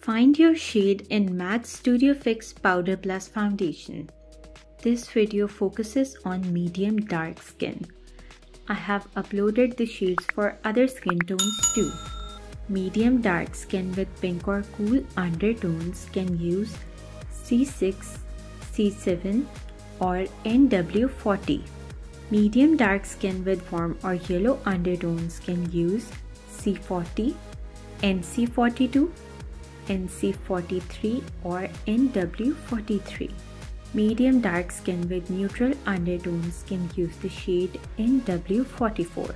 Find your shade in MAC Studio Fix Powder Plus Foundation. This video focuses on medium dark skin. I have uploaded the shades for other skin tones too. Medium dark skin with pink or cool undertones can use C6, C7 or NW40. Medium dark skin with warm or yellow undertones can use C40, NC42 NC43 or NW43. Medium dark skin with neutral undertones can use the shade NW44.